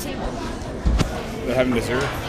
They're having dessert.